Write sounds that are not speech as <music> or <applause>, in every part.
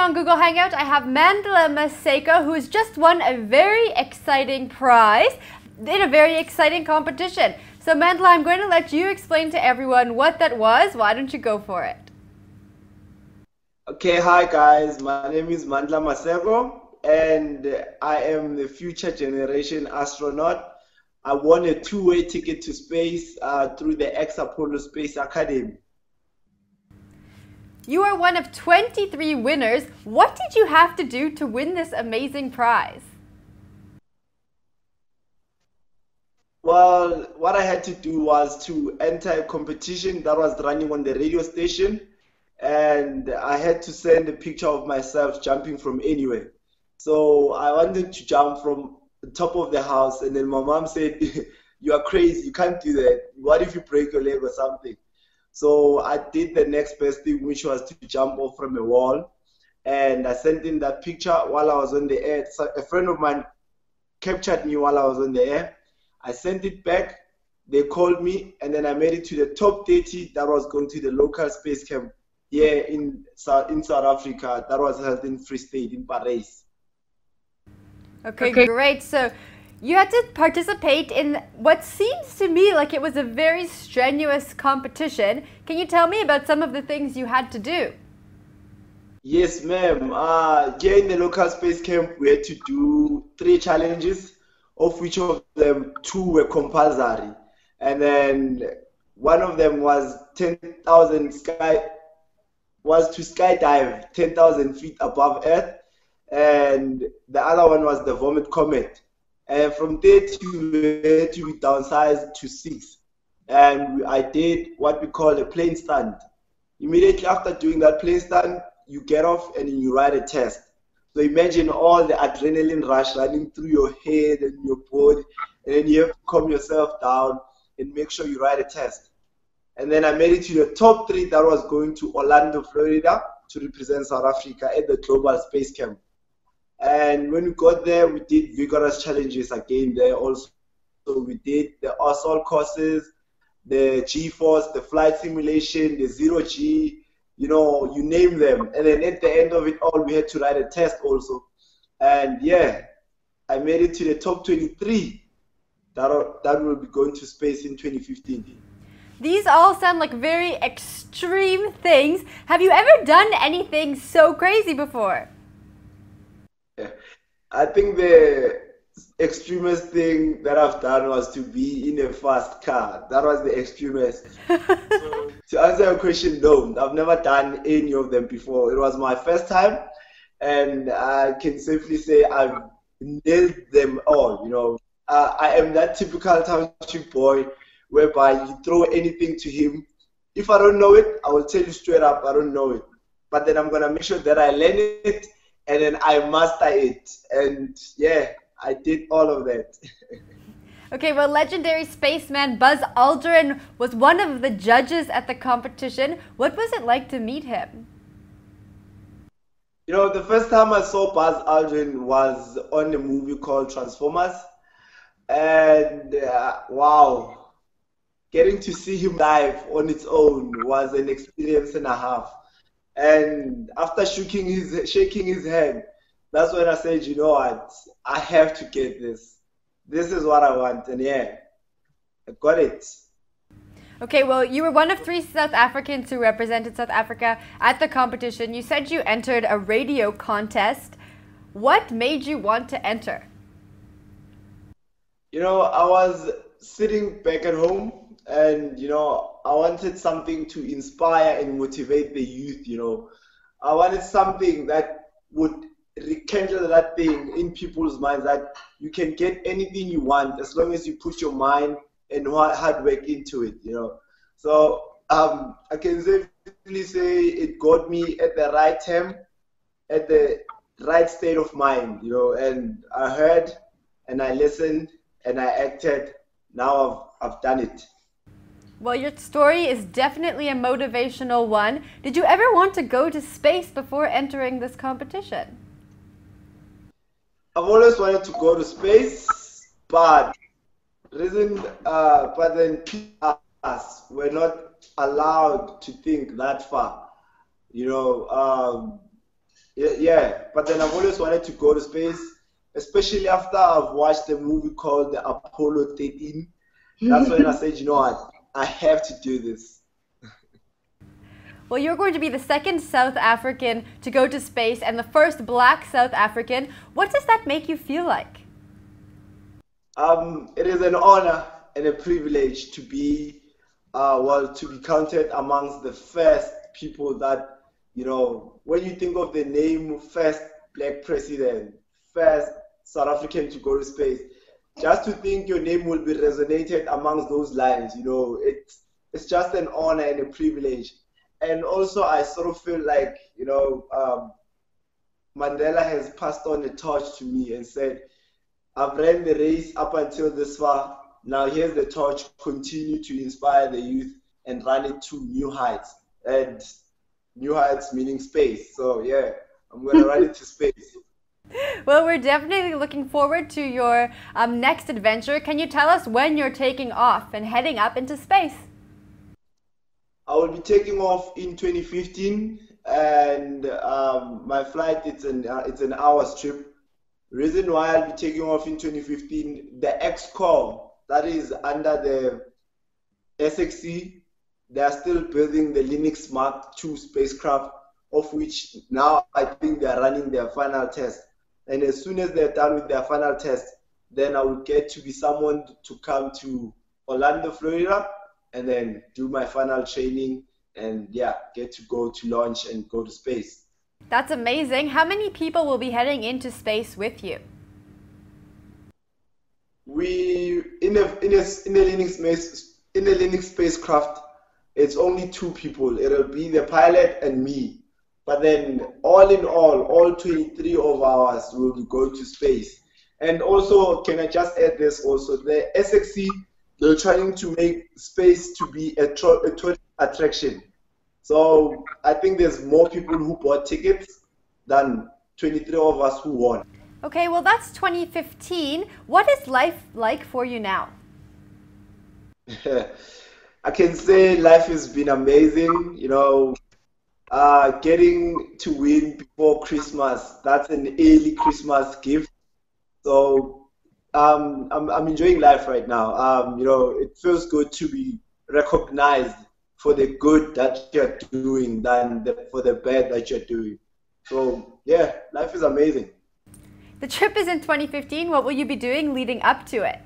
on Google Hangout, I have Mandla Maseko, has just won a very exciting prize in a very exciting competition. So, Mandela, I'm going to let you explain to everyone what that was. Why don't you go for it? Okay, hi guys. My name is Mandla Maseko, and I am the future generation astronaut. I won a two-way ticket to space uh, through the Axe Apollo Space Academy. You are one of 23 winners. What did you have to do to win this amazing prize? Well, what I had to do was to enter a competition that was running on the radio station, and I had to send a picture of myself jumping from anywhere. So I wanted to jump from the top of the house, and then my mom said, <laughs> You are crazy, you can't do that. What if you break your leg or something? So I did the next best thing, which was to jump off from a wall. And I sent in that picture while I was on the air. So a friend of mine captured me while I was on the air. I sent it back. They called me, and then I made it to the top 30 that was going to the local space camp here in South, in South Africa that was held in Free State, in Parys. Okay, okay, great. So you had to participate in what seems to me like it was a very strenuous competition. Can you tell me about some of the things you had to do? Yes, ma'am. Uh, here in the local space camp, we had to do three challenges, of which of them two were compulsory. And then one of them was 10,000 sky, was to skydive 10,000 feet above Earth. And the other one was the Vomit Comet and from there to, to be downsized to six. And I did what we call a plane stand. Immediately after doing that plane stand, you get off and you write a test. So imagine all the adrenaline rush running through your head and your body, and then you have to calm yourself down and make sure you write a test. And then I made it to the top three that was going to Orlando, Florida to represent South Africa at the Global Space Camp. And when we got there, we did vigorous challenges again there also. So we did the assault courses, the G-force, the flight simulation, the zero G, you know, you name them. And then at the end of it all, we had to write a test also. And yeah, I made it to the top 23 that, that will be going to space in 2015. These all sound like very extreme things. Have you ever done anything so crazy before? I think the extremist thing that I've done was to be in a fast car. That was the extremist. so, <laughs> to answer your question, no, I've never done any of them before. It was my first time, and I can safely say I've nailed them all. You know, uh, I am that typical township boy whereby you throw anything to him. If I don't know it, I will tell you straight up I don't know it. But then I'm gonna make sure that I learn it and then I master it. And yeah, I did all of that. <laughs> okay, well, legendary spaceman Buzz Aldrin was one of the judges at the competition. What was it like to meet him? You know, the first time I saw Buzz Aldrin was on a movie called Transformers. And uh, wow, getting to see him live on its own was an experience and a half. And after shaking his shaking his hand, that's when I said, you know what, I have to get this. This is what I want, and yeah, I got it. Okay, well, you were one of three South Africans who represented South Africa at the competition. You said you entered a radio contest. What made you want to enter? You know, I was sitting back at home and you know i wanted something to inspire and motivate the youth you know. I wanted something that would rekindle that thing in people's minds that you can get anything you want as long as you put your mind and hard work into it you know. So um, i can safely say it got me at the right time at the right state of mind you know. And i heard and i listened and i acted. Now i've, I've done it well, your story is definitely a motivational one. Did you ever want to go to space before entering this competition? I've always wanted to go to space, but reason, uh, but then us were not allowed to think that far. You know, um, Yeah, but then I've always wanted to go to space, especially after I've watched a movie called the Apollo 13. That's when I said, you know what, I have to do this. Well, you're going to be the second South African to go to space and the first black South African. What does that make you feel like? Um, it is an honor and a privilege to be, uh, well, to be counted amongst the first people that, you know, when you think of the name first black president, first South African to go to space, just to think your name will be resonated amongst those lines, you know, it's, it's just an honor and a privilege and also I sort of feel like you know um, Mandela has passed on the torch to me and said, "I've ran the race up until this far. Now here's the torch. Continue to inspire the youth and run it to new heights and new heights meaning space. So yeah, I'm gonna run it to space." <laughs> <laughs> Well, we're definitely looking forward to your um, next adventure. Can you tell us when you're taking off and heading up into space? I will be taking off in 2015, and um, my flight it's an uh, it's an hour's trip. Reason why I'll be taking off in 2015, the XCOR that is under the SXC, they are still building the Lynx Mark II spacecraft, of which now I think they are running their final test. And as soon as they're done with their final test, then I will get to be someone to come to Orlando, Florida, and then do my final training and yeah, get to go to launch and go to space. That's amazing. How many people will be heading into space with you? We in a in a in a Lynx space in a Lynx spacecraft, it's only two people. It'll be the pilot and me. But then all in all, all 23 of us will go to space. And also, can I just add this also? The SXC they're trying to make space to be a, tro- a tourist attraction. So I think there's more people who bought tickets than 23 of us who won. Okay, well, that's 2015. What is life like for you now? <laughs> I can say life has been amazing. You know, uh, getting to win before Christmas, that's an early Christmas gift. So um, I'm, I'm enjoying life right now. Um, you know, it feels good to be recognized for the good that you're doing than the, for the bad that you're doing. So yeah, life is amazing. The trip is in 2015. What will you be doing leading up to it?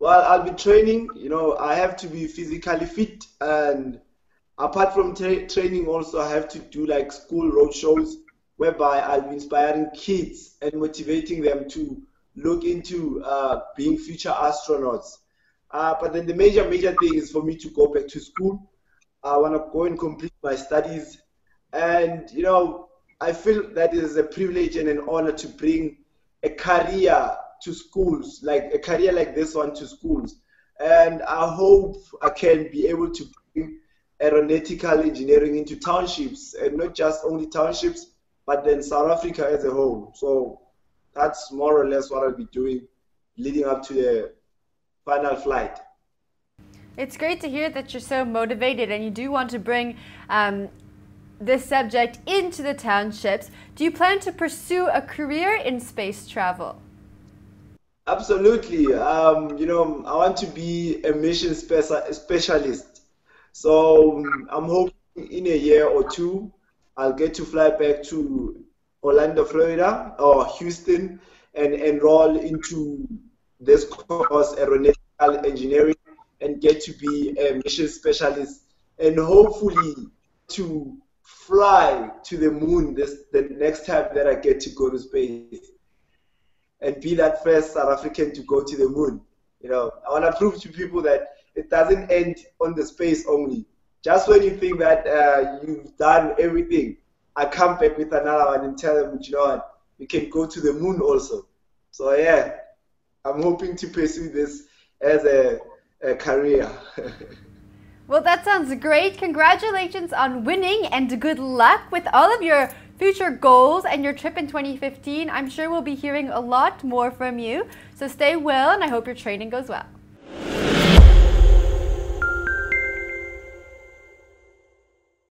Well, I'll be training. You know, I have to be physically fit, and apart from tra- training, also I have to do like school road shows, whereby I'll be inspiring kids and motivating them to look into uh, being future astronauts. Uh, but then the major, major thing is for me to go back to school. I want to go and complete my studies. And, you know, I feel that it is a privilege and an honor to bring a career to schools, like a career like this one to schools. And I hope I can be able to aeronautical engineering into townships, and not just only townships, but then South Africa as a whole. So that's more or less what I'll be doing leading up to the final flight. It's great to hear that you're so motivated and you do want to bring um, this subject into the townships. Do you plan to pursue a career in space travel? Absolutely. Um, you know, I want to be a mission specialist. So I'm hoping in a year or two, I'll get to fly back to Orlando, Florida, or Houston, and enroll into this course, aeronautical engineering, and get to be a mission specialist, and hopefully to fly to the moon this the next time that I get to go to space, and be that first South African to go to the moon. You know, I want to prove to people that it doesn't end on the space only. Just when you think that uh, you've done everything, I come back with another one and tell them, you know what, we can go to the moon also. So yeah, I'm hoping to pursue this as a, a career. <laughs> well, that sounds great. Congratulations on winning and good luck with all of your future goals and your trip in 2015. I'm sure we'll be hearing a lot more from you. So stay well and I hope your training goes well.